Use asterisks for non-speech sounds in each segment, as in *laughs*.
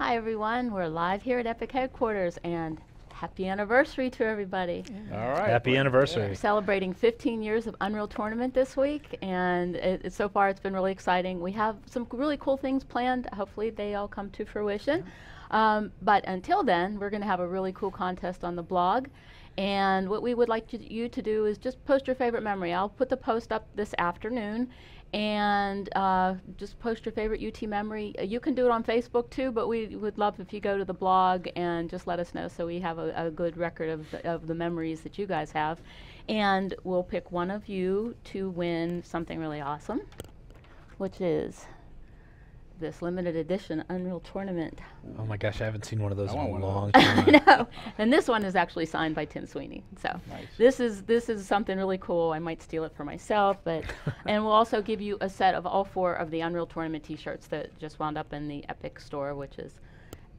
Hi, everyone. We're live here at Epic headquarters, and happy anniversary to everybody. All right. Happy anniversary. We're celebrating 15 years of Unreal Tournament this week, and it, it- so far it's been really exciting. We have some really cool things planned. Hopefully, they all come to fruition. Um, but until then, we're going to have a really cool contest on the blog. And what we would like you, you to do is just post your favorite memory. I'll put the post up this afternoon. And uh, just post your favorite UT memory. Uh, You can do it on Facebook too, but we would love if you go to the blog and just let us know so we have a, a good record of the, of the memories that you guys have. And we'll pick one of you to win something really awesome, which is this limited edition Unreal Tournament. Oh my gosh, I haven't seen one of those in a one of long *laughs* I time. know. And this one is actually signed by Tim Sweeney. So Nice. this is this is something really cool. I might steal it for myself, but *laughs* and we'll also give you a set of all four of the Unreal Tournament T-shirts that just wound up in the Epic store, which is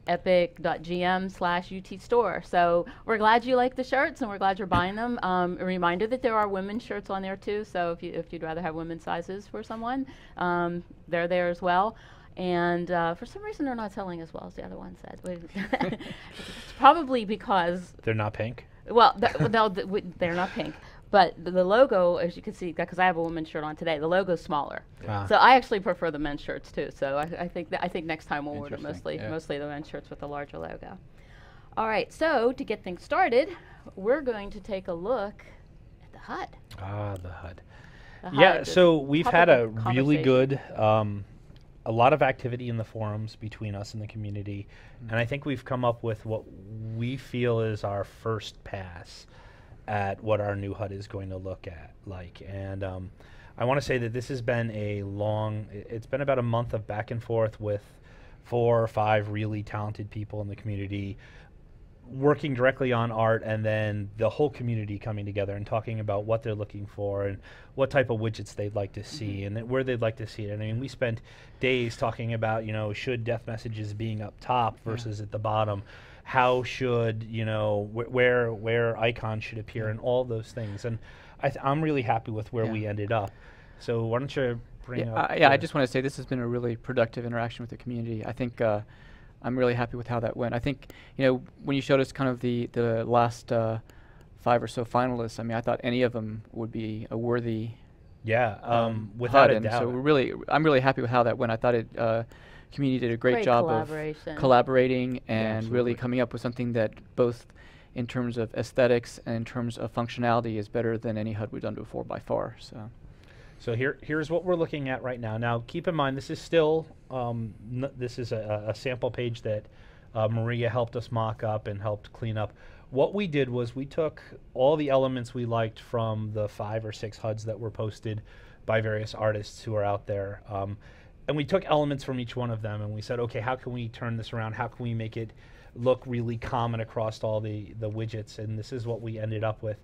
epic.gm slash UT store. So we're glad you like the shirts and we're glad you're buying them. *laughs* Um, a reminder that there are women's shirts on there too. So if you if you'd rather have women's sizes for someone, um, they're there as well. And uh, for some reason, they're not selling as well as the other one said. *laughs* it's probably because They're not pink. well, th- th- w- they're not pink, but the, the logo, as you can see, because I have a woman's shirt on today, the logo's smaller. Ah. So I actually prefer the men's shirts too. So I, I think that, I think next time we'll order mostly yeah. mostly the men's shirts with the larger logo. All right, so to get things started, we're going to take a look at the HUD. Ah, the HUD. The Yeah, HUD, the so we've had a really good, um, a lot of activity in the forums between us and the community, and I think we've come up with what we feel is our first pass at what our new HUD is going to look at like. And um, I want to say that this has been a long, it's been about a month of back and forth with four or five really talented people in the community working directly on art and then the whole community coming together and talking about what they're looking for and what type of widgets they'd like to see and then where they'd like to see it. I mean, we spent days talking about, you know, should death messages being up top versus at the bottom? How should, you know, wh- where where icons should appear and all those things. And I th- I'm really happy with where Yeah. we ended up. So why don't you bring Yeah, up uh, yeah, I just want to say this has been a really productive interaction with the community. I think uh, I'm really happy with how that went. I think you know when you showed us kind of the the last uh, five or so finalists. I mean, I thought any of them would be a worthy yeah, um, um, without HUD, a and doubt. So we're really, I'm really happy with how that went. I thought it uh, community did a great, Great job of collaborating and really coming up with something that both in terms of aesthetics and in terms of functionality is better than any HUD we've done before by far. So. So here, here's what we're looking at right now. Now, keep in mind, this is still, um, this is a, a sample page that uh, Maria helped us mock up and helped clean up. What we did was we took all the elements we liked from the five or six HUDs that were posted by various artists who are out there. Um, and we took elements from each one of them and we said, okay, how can we turn this around? How can we make it look really common across all the, the widgets? And this is what we ended up with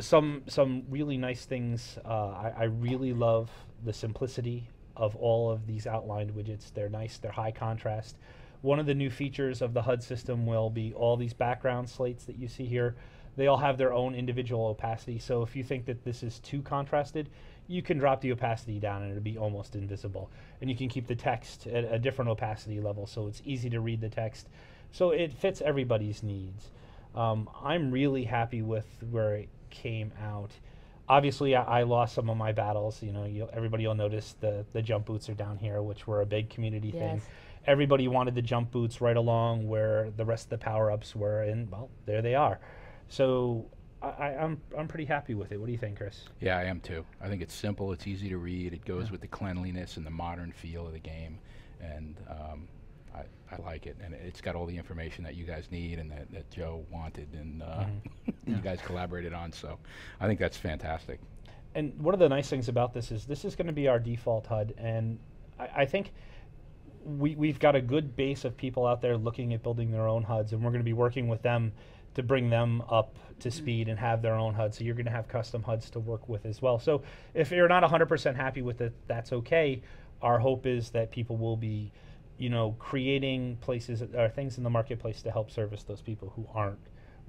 some some really nice things. Uh, I, I really love the simplicity of all of these outlined widgets. They're nice. They're high contrast. One of the new features of the HUD system will be all these background slates that you see here. They all have their own individual opacity. So if you think that this is too contrasted, you can drop the opacity down and it'll be almost invisible. And you can keep the text at a different opacity level so it's easy to read the text. So it fits everybody's needs. Um, I'm really happy with where came out. Obviously, I, I lost some of my battles. You know, you, everybody will notice the the jump boots are down here, which were a big community thing. Everybody wanted the jump boots right along where the rest of the power ups were, and well, there they are. So I, I, I'm I'm pretty happy with it. What do you think, Chris? Yeah, I am too. I think it's simple. It's easy to read. It goes with the cleanliness and the modern feel of the game, and um, I, I like it. And it's got all the information that you guys need and that, that Joe wanted, and uh, *laughs* you guys collaborated on. So I think that's fantastic. and one of the nice things about this is this is going to be our default HUD, and I, I think we we've got a good base of people out there looking at building their own HUDs, and we're going to be working with them to bring them up to speed and have their own HUD. So you're going to have custom HUDs to work with as well. So if you're not 100% happy with it, that's okay. Our hope is that people will be, you know, creating places or things in the marketplace to help service those people who aren't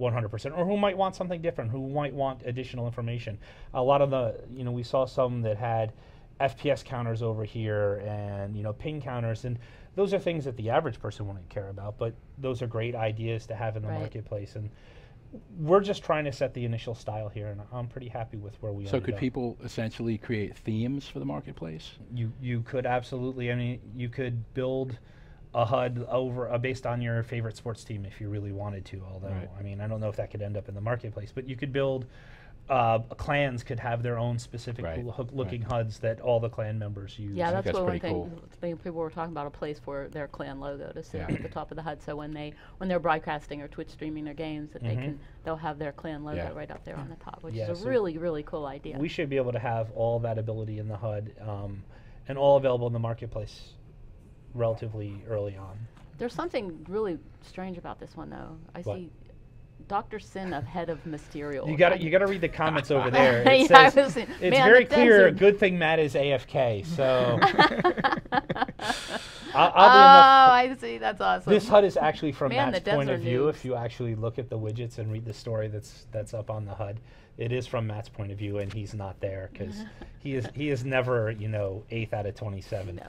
100% or who might want something different, who might want additional information. A lot of the, you know, we saw some that had FPS counters over here and you know ping counters and those are things that the average person wouldn't care about but those are great ideas to have in the Right. marketplace and we're just trying to set the initial style here and I'm pretty happy with where we are. So could up. people essentially create themes for the marketplace? you you could absolutely I mean you could build a HUD over uh, based on your favorite sports team if you really wanted to although Right. I mean I don't know if that could end up in the marketplace but you could build uh, clans could have their own specific Right, cool looking right. HUDs that all the clan members use. Yeah, that's, that's what one pretty thing, cool. people were talking about a place for their clan logo to sit Yeah. at the top of the HUD. So when they when they're broadcasting or Twitch streaming their games, that they Mhm. can they'll have their clan logo Yeah. right up there on the top, which Yeah, is a so really really cool idea. We should be able to have all that ability in the HUD um, and all available in the marketplace relatively early on. There's something really strange about this one though. I What? see Dr. Sin of head of Mysterio. You got to you got to read the comments over there. *laughs* It Yeah, says, in- it's man, very clear. desert. Good thing Matt is AFK. So *laughs* oh, enough. I see. That's awesome. This HUD is actually from Man, Matt's point of view. If you actually look at the widgets and read the story that's that's up on the HUD, it is from Matt's point of view, and he's not there because *laughs* he is he is never you know eighth out of twenty seven. No.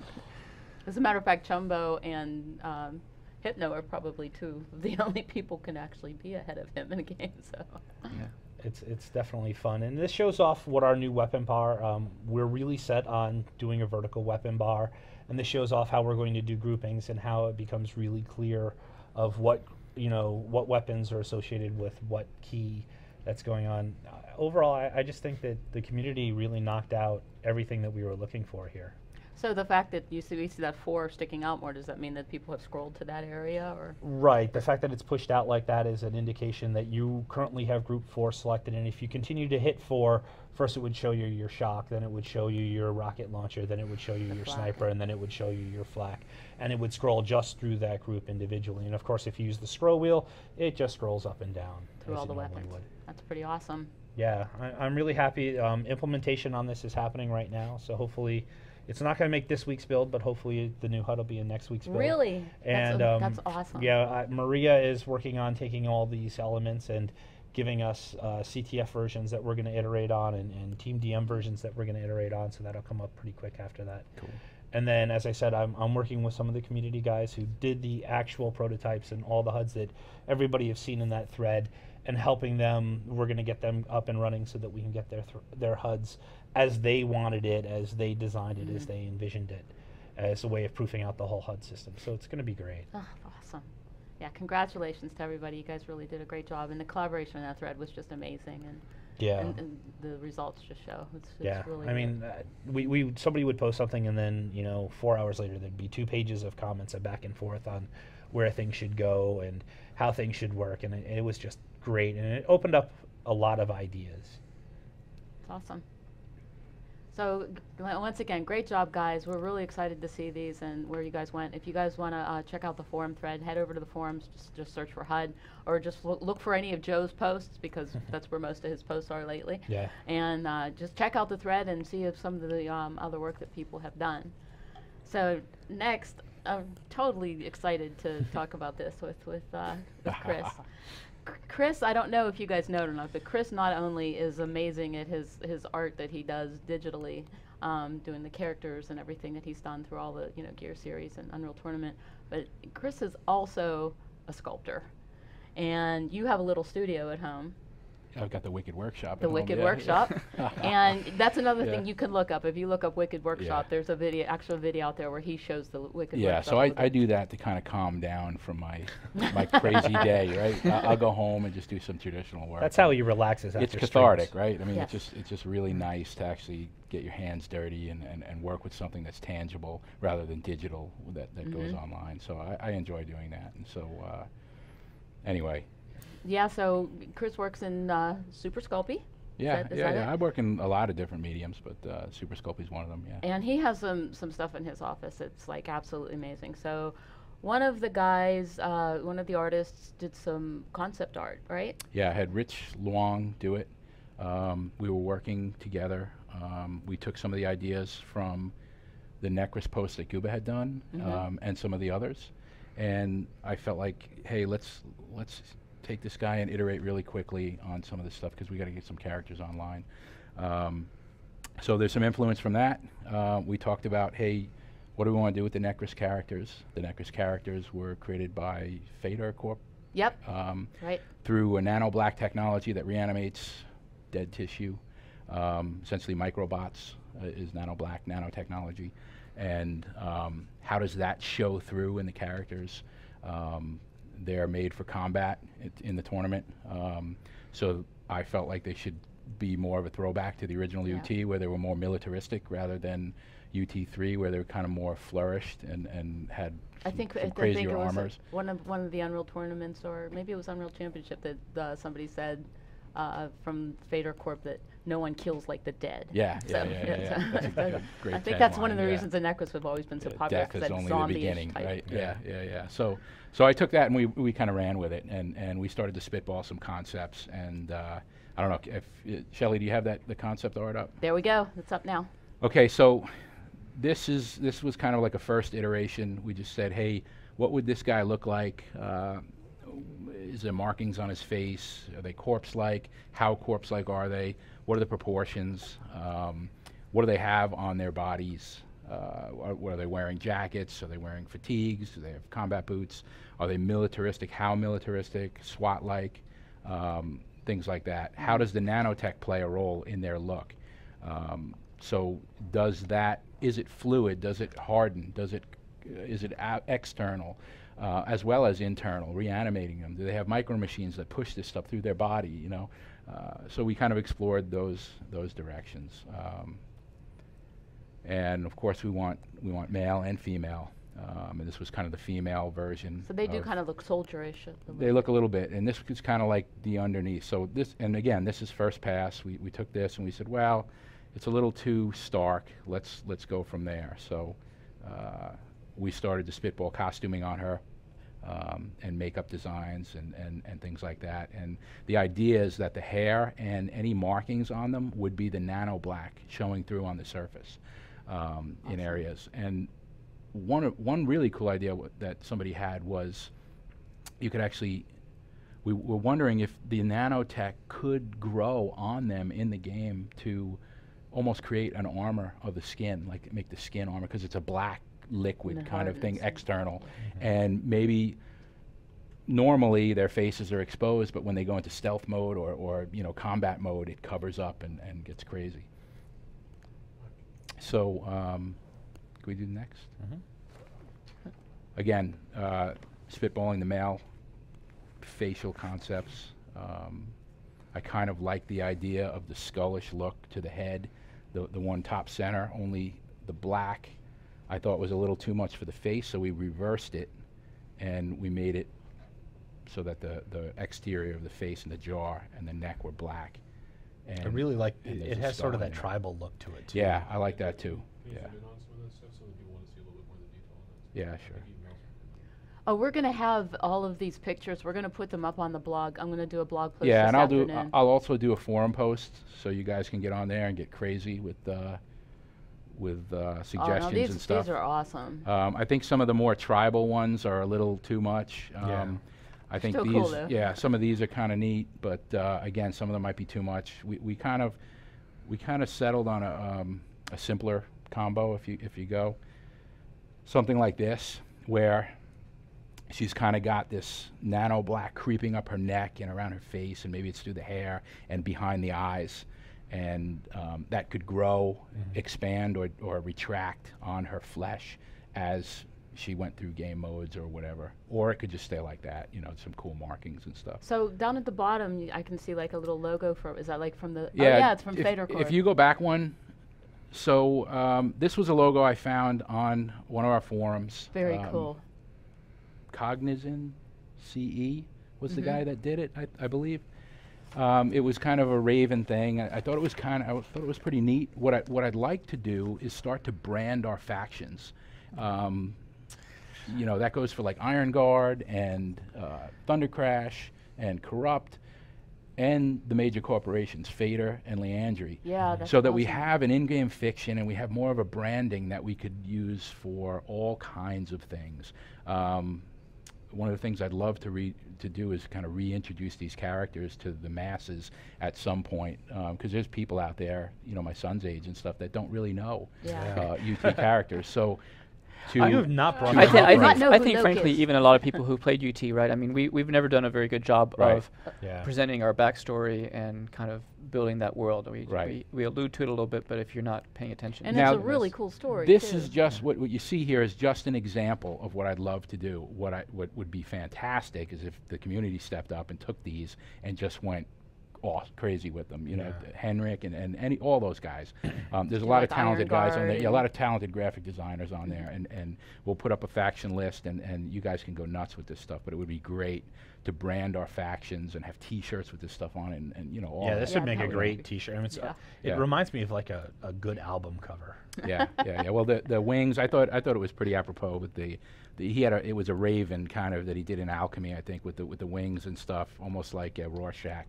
As a matter of fact, Chumbo and um, Hypno are probably two of the *laughs* only people can actually be ahead of him in a game. So Yeah. *laughs* It's it's definitely fun, and this shows off what our new weapon bar. Um, we're really set on doing a vertical weapon bar, and this shows off how we're going to do groupings and how it becomes really clear of what you know what weapons are associated with what key that's going on. Uh, overall, I, I just think that the community really knocked out everything that we were looking for here. So the fact that you see, we see that four sticking out more, does that mean that people have scrolled to that area or? Right. The fact that it's pushed out like that is an indication that you currently have group four selected. And if you continue to hit four, first it would show you your shock, then it would show you your rocket launcher, then it would show you The your flak. sniper, and then it would show you your flak. And it would scroll just through that group individually. And of course, if you use the scroll wheel, it just scrolls up and down. Through all the weapons. would. That's pretty awesome. Yeah, I, I'm really happy. Um, implementation on this is happening right now. So hopefully, it's not going to make this week's build, but hopefully the new HUD will be in next week's build. Really? And that's, um, that's awesome. Yeah, I, Maria is working on taking all these elements and giving us uh, CTF versions that we're going to iterate on and, and Team DM versions that we're going to iterate on. So that'll come up pretty quick after that. Cool. And then, as I said, I'm, I'm working with some of the community guys who did the actual prototypes and all the HUDs that everybody has seen in that thread and helping them. We're going to get them up and running so that we can get their, th- their HUDs as they wanted it, as they designed it, as Mhm. they envisioned it, as a way of proofing out the whole HUD system. So it's going to be great. Oh, awesome. Yeah, congratulations to everybody. You guys really did a great job, and the collaboration on that thread was just amazing, and Yeah. and, and the results just show. It's, it's yeah, really I mean, uh, we, we somebody would post something, and then you know, four hours later, there'd be two pages of comments and back and forth on where things should go and how things should work, and it, it was just great, and it opened up a lot of ideas. It's awesome. So once again, great job, guys. We're really excited to see these and where you guys went. If you guys want to uh, check out the forum thread, head over to the forums. Just, just search for HUD, or just look, look for any of Joe's posts because *laughs* that's where most of his posts are lately. Yeah. And uh, just check out the thread and see if some of the um, other work that people have done. So next, I'm totally excited to *laughs* talk about this with with, uh, with Chris. *laughs* Chris, I don't know if you guys know it or not, but Chris not only is amazing at his, his art that he does digitally, um, doing the characters and everything that he's done through all the you know Gear series and Unreal Tournament, but Chris is also a sculptor, and you have a little studio at home, I've got the Wicked Workshop. the at home, Wicked yeah, Workshop, yeah. *laughs* and that's another Yeah. thing you can look up. If you look up Wicked Workshop, Yeah. there's a video, actual video out there where he shows the Wicked Workshop. Yeah, Workshop. so I, I do that to kind of calm down from my *laughs* my crazy day, right? I- I'll go home and just do some traditional work. That's how and he relaxes after It's streams. cathartic, right? I mean, Yes. it's just it's just really nice to actually get your hands dirty and, and, and work with something that's tangible rather than digital that, that goes Mhm. online. So I, I enjoy doing that. And so uh, anyway, Yeah, so Chris works in uh, Super Sculpey. yeah, that- yeah, yeah. it? I work in a lot of different mediums, but uh, Super Sculpey is one of them. Yeah. And he has some some stuff in his office. It's like absolutely amazing. So, one of the guys, uh, one of the artists, did some concept art, right? Yeah, I had Rich Luong do it. Um, we were working together. Um, we took some of the ideas from the Necris post that Guba had done Mhm. um, and some of the others, and I felt like, hey, let's let's take this guy and iterate really quickly on some of this stuff because we got to get some characters online. Um, so there's some influence from that. Uh, we talked about, hey, what do we want to do with the Necris characters? The Necris characters were created by Phayder Corp Yep. um, Right. through a nano black technology that reanimates dead tissue. Um, essentially, microbots uh, is nano black nanotechnology. And um, how does that show through in the characters? Um, they're made for combat in the tournament. Um, so I felt like they should be more of a throwback to the original Yeah. UT, where they were more militaristic rather than UT3, where they were kind of more flourished and, and had I think some I think crazier it was a- armors. one of one of the Unreal tournaments, or maybe it was Unreal Championship that uh, somebody said uh, from Phayder Corp that no one kills like the dead. Yeah, So, yeah, yeah, yeah, yeah. *laughs* That's a great I think that's one of the reasons the Necris have always been so popular. Death is only the beginning, type. right? Yeah. Yeah, yeah. So, so I took that and we, we kind of ran with it, and, and we started to spitball some concepts. And uh, I don't know if uh, Shelley, do you have that the concept art up? There we go. It's up now. Okay, so this is this was kind of like a first iteration. We just said, hey, what would this guy look like? Uh, is there markings on his face? Are they corpse-like? How corpse-like are they? What are the proportions? Um, what do they have on their bodies? Uh, are, what are they wearing? Jackets? Are they wearing fatigues? Do they have combat boots? Are they militaristic? How militaristic? SWAT-like? Um, things like that. How does the nanotech play a role in their look? Um, so does that? Is it fluid? Does it harden? Does it? Is it external, uh, as well as internal? Reanimating them. Do they have micro machines that push this stuff through their body? You know. Uh, so we kind of explored those those directions. Um, and of course, we want we want male and female. Um, and this was kind of the female version. So they do kind of look soldierish. they look a little bit, and this is kind of like the underneath. So this, and again, this is first pass. We, we took this and we said, well, it's a little too stark. Let's let's go from there. So uh, we started to spitball costuming on her, um, and makeup designs and, and, and things like that. And the idea is that the hair and any markings on them would be the nano black showing through on the surface um, in areas. And one one really cool idea w- that somebody had was you could actually we were wondering if the nanotech could grow on them in the game to almost create an armor of the skin, like make the skin armor because it's a black liquid it kind of thing, hardens. external, and maybe normally their faces are exposed, but when they go into stealth mode or, or you know combat mode, it covers up and, and gets crazy. So, um, can we do the next? Mhm. Again, uh, spitballing the male facial concepts. Um, I kind of like the idea of the skullish look to the head, the the one top center. Only the black, I thought was a little too much for the face, so we reversed it, and we made it so that the the exterior of the face and the jaw and the neck were black. And I really like and it. It has sort of that tribal look to it. Too. Yeah, I like that too. Yeah, zoom in on some of that stuff so that people want to see a little bit more of the detail on that? yeah, sure. Oh, we're gonna have all of these pictures. We're gonna put them up on the blog. I'm gonna do a blog post. Yeah, this and I'll do. afternoon. I'll also do a forum post so you guys can get on there and get crazy with uh, with uh, oh, suggestions no, these, and stuff. These are awesome. Um, I think some of the more tribal ones are a little too much. Um, Yeah. I think Still these, cool, yeah, some of these are kind of neat, but uh, again, some of them might be too much. We, we kind of, we kind of settled on a, um, a simpler combo. If you if you go, something like this, where she's kind of got this nano black creeping up her neck and around her face, and maybe it's through the hair and behind the eyes, and um, that could grow, expand, or, or retract on her flesh as she went through game modes or whatever. Or it could just stay like that, you know, some cool markings and stuff. So down at the bottom, y- I can see like a little logo for. Is that like from the? Yeah, oh, yeah, it's from if, Phayder Corp. If you go back one, so um, this was a logo I found on one of our forums. Very um, cool. Cognizant CE was the Mhm. guy that did it, I, I believe. Um, it was kind of a Raven thing. I, I thought it was kind of, I thought it was pretty neat. What I what I'd like to do is start to brand our factions. Um, you know, that goes for like Iron Guard and uh, Thunder Crash and Corrupt, and the major corporations, Phayder and Liandri. Yeah, that's so that we have an in-game fiction and we have more of a branding that we could use for all kinds of things. Um, one of the things I'd love to re to do is kind of reintroduce these characters to the masses at some point, because there's people out there, you know, my son's age and stuff that don't really know Yeah. uh, UT characters. So, to You have not brought to I, that thi- up, I Not right? think, I think Noke frankly, is. even a lot of people who played UT, right? I mean, we, we've never done a very good job Right. of uh, Yeah. presenting our backstory and kind of building that world. We, Right. we, we allude to it a little bit, but if you're not paying attention. And Now- it's a really cool story. This too. is just what, what you see here is just an example of what I'd love to do. What I what would be fantastic is if the community stepped up and took these and just went all crazy with them. You know, Yeah. Henrik and, and any all those guys. *clears throat* Um, there's a Yeah, lot of talented Iron guys on there. Yeah, a lot of talented graphic designers on there, and and we'll put up a faction list, and and you guys can go nuts with this stuff. But it would be great to brand our factions and have T-shirts with this stuff on, and and you know all Yeah, that. this Yeah, would make a great be- T-shirt. I mean, it's, uh, It Yeah. reminds me of like a, a good album cover. *laughs* yeah, yeah, yeah. Well, the the wings, I thought I thought it was pretty apropos with the, the he had a it was a raven kind of that he did in alchemy, I think, with the with the wings and stuff, almost like a Rorschach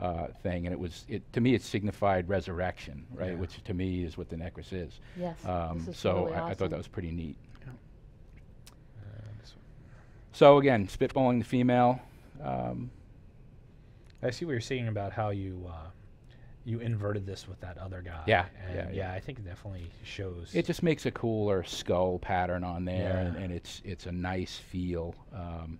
uh, thing, and it was it to me it signified resurrection, right? Yeah. Which to me is what the necklace is. Yes. Um, this is so really I, I thought that was pretty neat. Uh. So again, spitballing the female. Um, I see what you're saying about how you uh, you inverted this with that other guy. Yeah, and yeah, yeah. I think it definitely shows. It just makes a cooler skull pattern on there, and, and it's it's a nice feel. Um,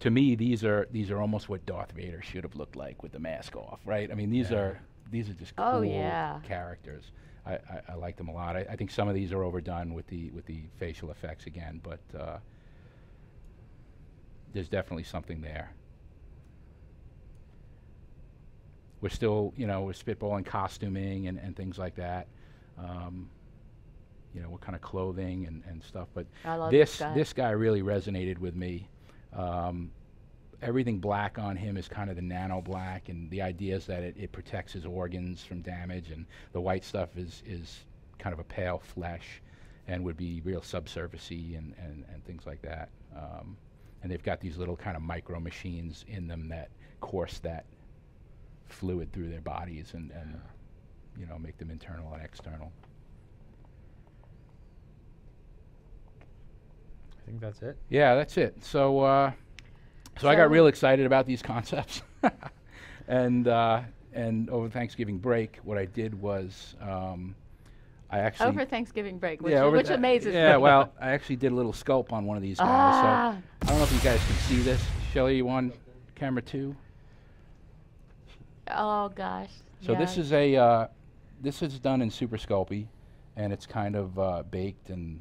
to me, these are these are almost what Darth Vader should have looked like with the mask off, right? I mean, these Yeah. are these are just cool Oh, yeah. characters. I, I, I like them a lot. I, I think some of these are overdone with the with the facial effects again, but uh, there's definitely something there. We're still, you know, we're spitballing costuming and, and things like that. Um, you know, what kind of clothing and, and stuff. But this this guy. this guy really resonated with me. Um, everything black on him is kind of the nano black, and the idea is that it, it protects his organs from damage, and the white stuff is is kind of a pale flesh, and would be real subsurfacey and, and, and things like that. Um, and they've got these little kind of micro machines in them that course that fluid through their bodies and, and you know make them internal and external. I think that's it. Yeah, that's it. So, uh, so, I got real excited about these *laughs* concepts, and uh, and over Thanksgiving break, what I did was um, I actually over Thanksgiving break, which, yeah, which amazes Yeah, me. Yeah, well, I actually did a little sculpt on one of these guys. Ah. So I don't know if you guys can see this. Shelly, you on camera two? Oh gosh. So this is a uh, this is done in Super Sculpey, and it's kind of uh, baked and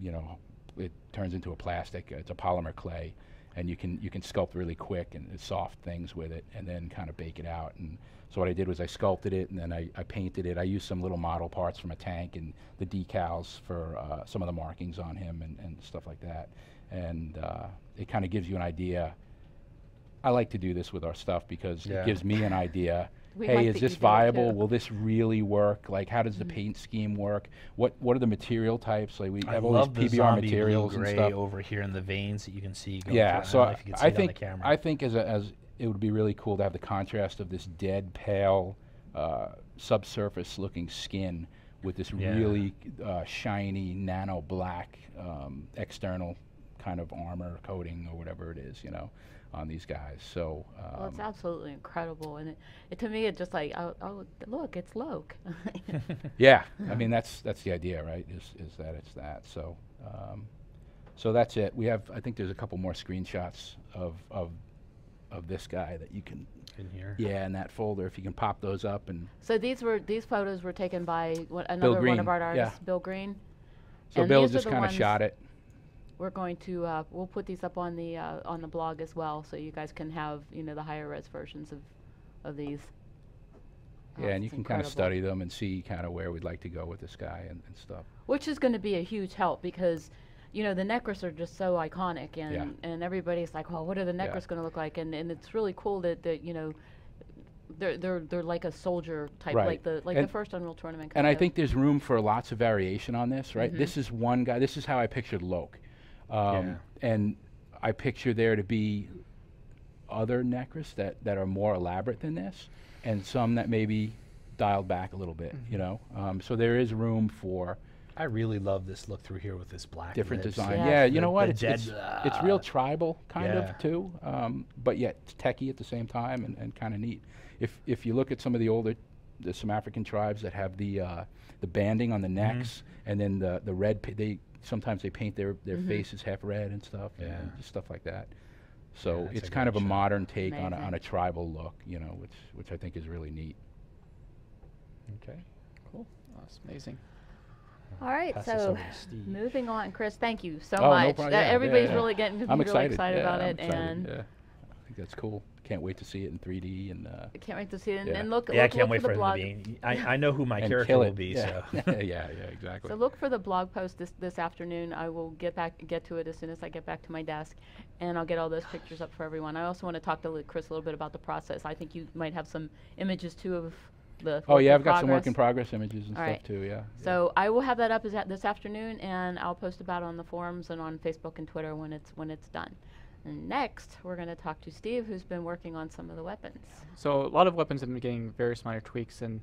you know it turns into a plastic. It's a polymer clay, and you can you can sculpt really quick and soft things with it, and then kind of bake it out. And so what I did was I sculpted it, and then I, I painted it. I used some little model parts from a tank and the decals for uh, some of the markings on him and, and stuff like that. And uh, it kind of gives you an idea. I like to do this with our stuff because Yeah. it gives me an idea. *laughs* We hey, like is this you do it viable? Will this really work? Like, how does the Mhm. paint scheme work? What What are the material types? Like, we I have all love these the PBR zombie materials blue and gray stuff. over here in the veins that you can see. Going Yeah, through. so I, I, if you can see I think on the camera. I think as a, as it would be really cool to have the contrast of this dead pale uh, subsurface looking skin with this Yeah. really uh, shiny nano black um, external kind of armor coating or whatever it is, you know, on these guys. So um, Well, it's absolutely incredible, and it, it to me, it just like, oh, oh look, it's Loque. *laughs* *laughs* Yeah, I mean *laughs* that's that's the idea, right? Is is that it's that. So um, so that's it. We have I think there's a couple more screenshots of of of this guy that you can in here. yeah in that folder if you can pop those up and so these were these photos were taken by what, another one Green, of our yeah. artists, Bill Green. so And Bill just kind of shot it. We're going to uh, we'll put these up on the uh, on the blog as well, so you guys can have you know the higher res versions of of these. Oh, Yeah, and you can kind of study them and see kind of where we'd like to go with this guy and, and stuff. which is going to be a huge help because you know the Necris are just so iconic and Yeah. and everybody's like well what are the Yeah. Necris going to look like and and it's really cool that that you know they're they're they're like a soldier type Right. like the like And- the first Unreal tournament And kind I of. think there's room for lots of variation on this, right? Mhm. This is one guy. This is how I pictured Loque, um, and I picture there to be other Necris that that are more elaborate than this, and some that maybe dialed back a little bit. You know, um, so there is room for I really love this look through here with this black. different lips design. and Yeah, Yes. you know the- what? the It's, dead- it's, it's real uh, tribal kind yeah. of too, um, but yet it's techie at the same time and, and kind of neat. If if you look at some of the older, there's some African tribes that have the uh, the banding on the Mm-hmm. necks and then the the red. Pa- they sometimes they paint their their Mhm. faces half red and stuff. and- Yeah. and just stuff like that. So that's it's kind of a shot. modern take on a, on a tribal look, you know, which which I think is really neat. Okay. Cool. That's amazing. All right, so over to Steve. moving on, Chris. Thank you so Oh, much. prob- Uh, yeah, yeah, everybody's yeah. really getting I'm really excited. excited yeah, about I'm it, excited, and yeah. I think that's cool. Can't wait to see it in 3D and. Uh, I can't wait to see it. And, Yeah. and look, Yeah, I can't look wait for for the him to blog. be. I, I know who my *laughs* and character will be. yeah. So. *laughs* yeah, yeah, exactly. So look for the blog post this this afternoon. I will get back get to it as soon as I get back to my desk, and I'll get all those pictures up for everyone. I also want to talk to Chris a little bit about the process. I think you might have some images too of the. Oh yeah, I've got some work in progress. progress images and All stuff right. too. Yeah. yeah. So I will have that up as a- this afternoon, and I'll post about it on the forums and on Facebook and Twitter when it's when it's done. And next, we're going to talk to Steve, who's been working on some of the weapons. So a lot of weapons have been getting various minor tweaks, and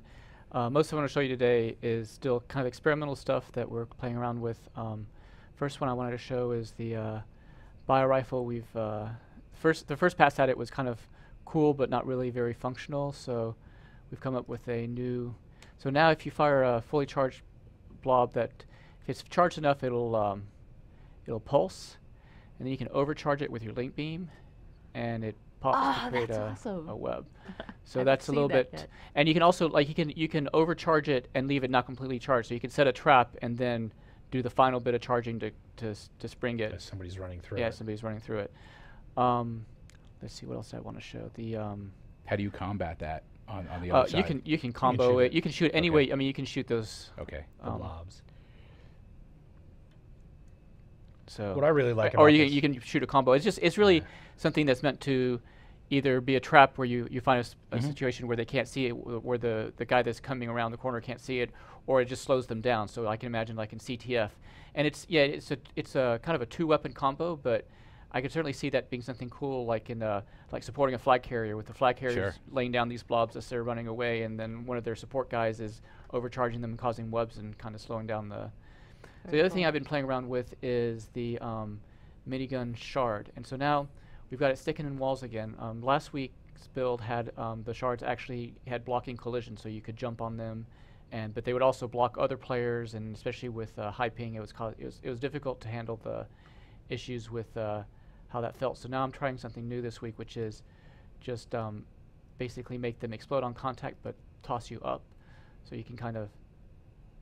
uh, most of what I want to show you today is still kind of experimental stuff that we're playing around with. Um, first one I wanted to show is the uh, bio rifle. We've uh, first the first pass at it was kind of cool, but not really very functional. So we've come up with a new. So now, if you fire a fully charged blob, that if it's charged enough, it'll um, it'll pulse, and then you can overcharge it with your link beam, and it pops Ah, to create a, awesome. a web. *laughs* So that's a little that bit, yet. and you can also like you can you can overcharge it and leave it not completely charged. So you can set a trap and then do the final bit of charging to to to spring it. As somebody's running through yeah, it. somebody's running through it. Um, let's see what else I want to show. The um, How do you combat that on, on the uh, side? you can you can combo shoot it. it. You can shoot any Okay. way. I mean, you can shoot those. Okay. the Um, blobs. so What I really like or about you this- can, you can shoot a combo. It's just it's really Yeah. something that's meant to either be a trap where you, you find a, s- a Mhm. situation where they can't see it, where the, the guy that's coming around the corner can't see it, or it just slows them down. So I can imagine like in CTF, and it's yeah it's a it's a kind of a two weapon combo, but I could certainly see that being something cool, like in uh, like supporting a flag carrier with the flag carriers Sure. laying down these blobs as they're running away, and then one of their support guys is overcharging them and causing webs and kind of slowing down the. So the Very other thing. I've been playing around with is the um, minigun shard, and so now we've got it sticking in walls again. Um, last week's build had um, the shards actually had blocking collision, so you could jump on them, and but they would also block other players, and especially with uh, high ping, it was, cau- it was it was difficult to handle the issues with uh, how that felt. So now I'm trying something new this week, which is just um, basically make them explode on contact, but toss you up, so you can kind of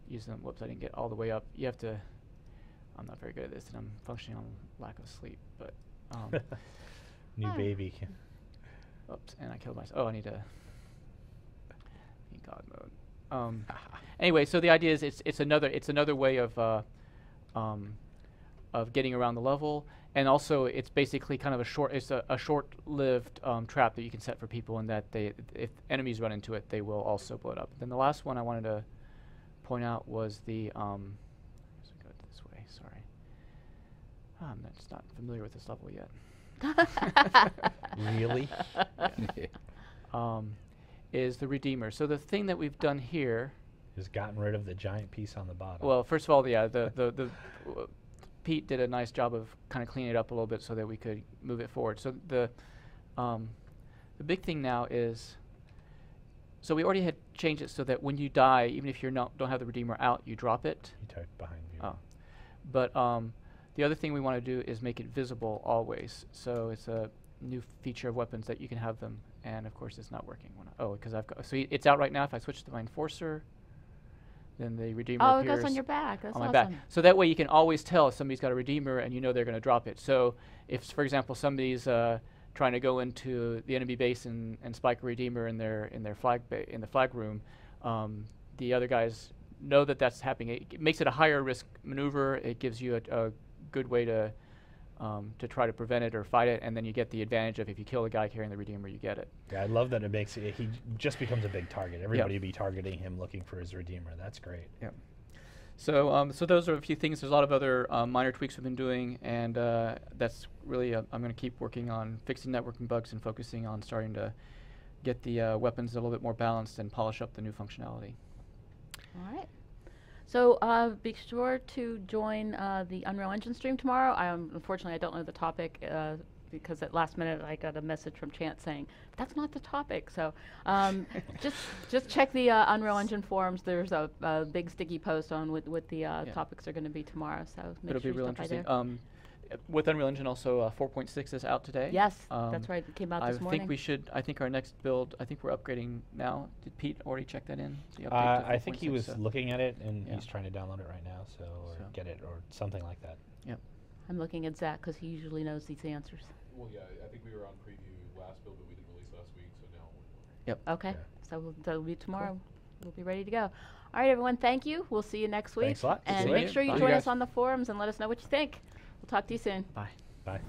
use them. Whoops, I didn't get all the way up. You have to. I'm not very good at this, and I'm functioning on lack of sleep. But um, *laughs* New Ah. baby. oops, and I killed myself. Oh, I need to. In God mode. Um, *laughs* anyway, so the idea is it's it's another it's another way of uh, um, of getting around the level, and also it's basically kind of a short it's a, a short-lived um, trap that you can set for people, and that they if enemies run into it, they will also blow it up. Then the last one I wanted to point out was the um, go this way. Sorry, Ah, I'm not, just not familiar with this level yet. *laughs* Really? *laughs* um, is the Redeemer. So the thing that we've done here, Has gotten rid of the giant piece on the bottom. well, first of all, yeah, the the, the Pete did a nice job of kind of cleaning it up a little bit so that we could move it forward. So the um, the big thing now is, so we already had changed it so that when you die, even if you not don't have the Redeemer out, you drop it. he typed behind you. Oh. But um, the other thing we want to do is make it visible always. So it's a new feature of weapons that you can have them. And of course, it's not working. Oh, because I've got so it's out right now. If I switch to my enforcer, then the redeemer oh, it goes on your back. That's on my awesome. back. So that way you can always tell if somebody's got a redeemer and you know they're going to drop it. So if, for example, somebody's uh, trying to go into the enemy base and, and spike a redeemer in their in their flag ba- in the flag room, um, the other guys know that that's happening. It, it makes it a higher risk maneuver. It gives you a, a good way to um, to try to prevent it or fight it, and then you get the advantage of if you kill a guy carrying the redeemer, you get it. Yeah, I love that it makes it. He just becomes a big target. Everybody be targeting him, looking for his redeemer. That's great. Yeah. So, um, so those are a few things. There's a lot of other um, minor tweaks we've been doing, and uh, that's really uh, I'm going to keep working on fixing networking bugs and focusing on starting to get the uh, weapons a little bit more balanced and polish up the new functionality. All right. So uh, be sure to join uh, the Unreal Engine stream tomorrow. I, um, unfortunately, I don't know the topic uh, because at last minute I got a message from Chance saying that's not the topic. So um, *laughs* just just check the uh, Unreal Engine forums. There's a, a big sticky post on what, what the uh, Yeah. topics are going to be tomorrow. So make It'll sure be you real interesting. Um, with Unreal Engine, also uh, 4.6 is out today. yes, Um, that's right. It came out I this morning. I think we should. I think our next build. I think we're upgrading now. Did Pete already check that in? Uh, I think he was so- looking at it and Yeah. he's trying to download it right now, so or So. get it or something like that. Yep. I'm looking at Zach because he usually knows these answers. Well, yeah, I- I think we were on preview last build, but we didn't release last week, so now we're. Yep. Okay, Yeah. so we'll, that'll be tomorrow. We'll be ready to go. All right, everyone. Thank you. We'll see you next week. Thanks a lot. And See make you. sure you Bye. join you us on the forums and let us know what you think. We'll talk to you soon. Bye. Bye.